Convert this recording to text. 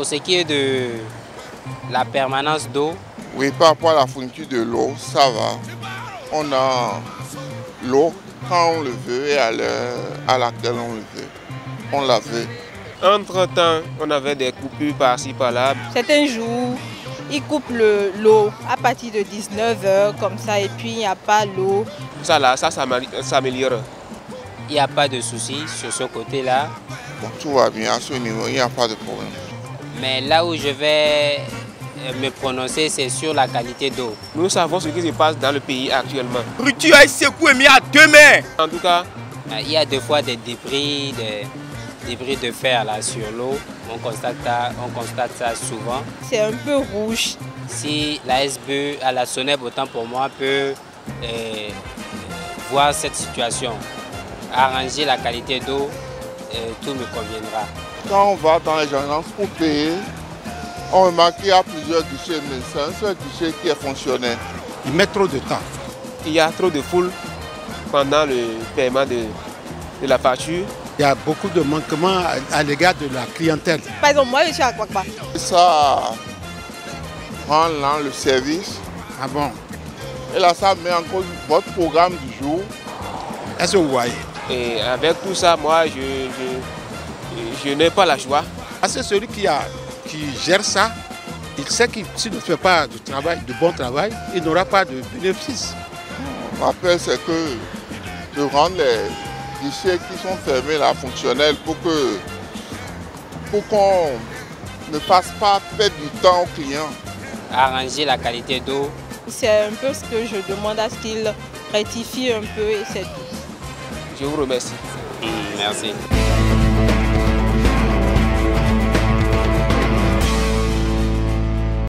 Pour ce qui est de la permanence d'eau, Oui, par rapport à la fourniture de l'eau, ça va. On a l'eau quand on le veut et à l'heure à laquelle on le veut. On la veut. Entre-temps, on avait des coupures par-ci, par-là. Certains jours, ils coupent le- l'eau à partir de 19h comme ça et puis il n'y a pas l'eau. Ça, là, ça s'améliore. il n'y a pas de souci sur ce côté-là. Bon, tout va bien à ce niveau, il n'y a pas de problème. Mais là où je vais euh, me prononcer, c'est sur la qualité d'eau. Nous savons ce qui se passe dans le pays actuellement. Rupture a secoué mis à deux mains. En tout cas, Euh, Il y a des fois des débris, des débris de fer là sur l'eau. On constate, ça- on constate ça souvent. C'est un peu rouge. Si la SBE à la SONEB, autant pour moi, peut euh, voir cette situation, arranger la qualité d'eau, euh, tout me conviendra. Quand on va dans les agences pour payer, on remarque qu'il y a plusieurs guichets, mais c'est un seul guichet qui est fonctionnel. Il met trop de temps. il y a trop de foule pendant le paiement de, de la facture. Il y a beaucoup de manquements à, à l'égard de la clientèle. Par exemple, moi je suis à Kwakba. Ça rend lent le service. Ah bon? Et là, ça met en cause votre programme du jour. Est-ce que vous voyez? Et avec tout ça, moi, je, je, je n'ai pas la joie. Parce que celui qui, a, qui gère ça, il sait que s'il ne fait pas du travail, du bon travail, il n'aura pas de bénéfice. L'appel, c'est que de rendre les guichets qui sont fermés là fonctionnels pour que pour qu'on ne fasse pas perdre du temps aux clients. Arranger la qualité d'eau, C'est un peu ce que je demande à ce qu'il rectifie un peu et c'est tout. Je vous remercie. merci.